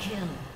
kill.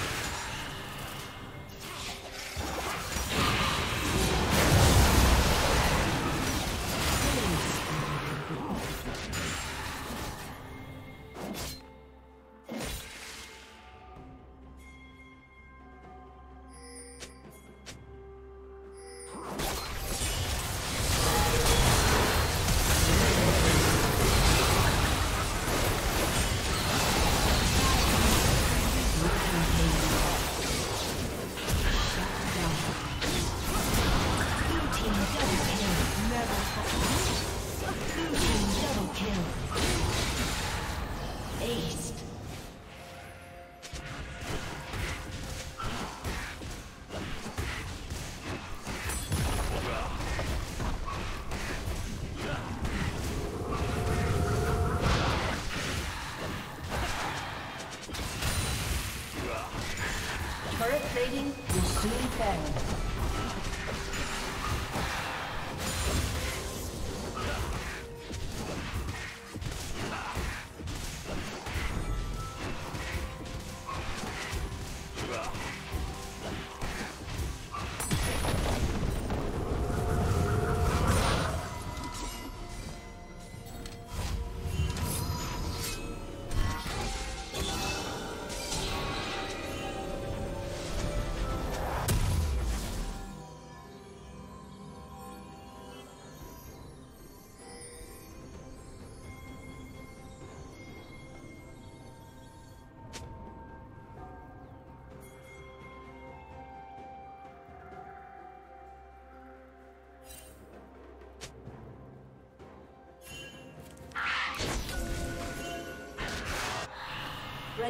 Turret plating will soon fall.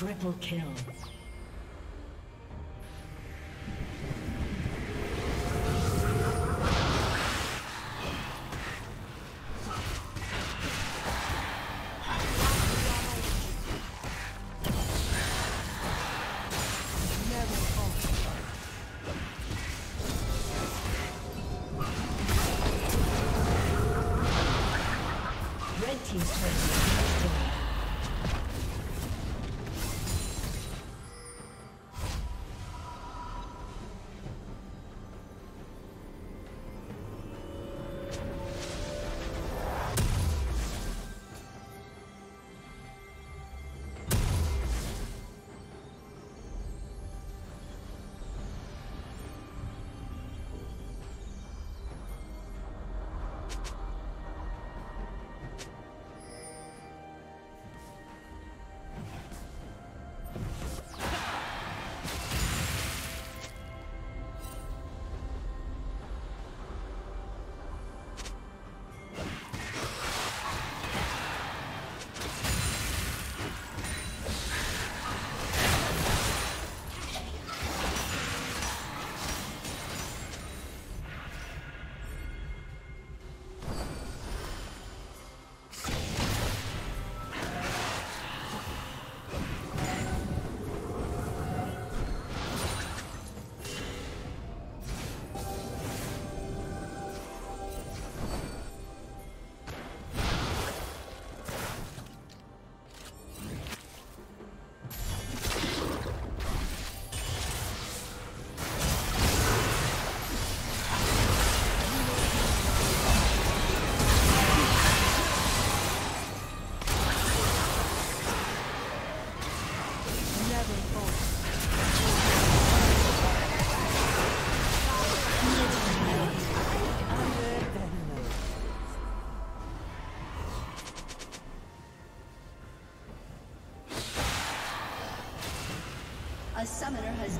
Triple kill.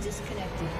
Disconnected.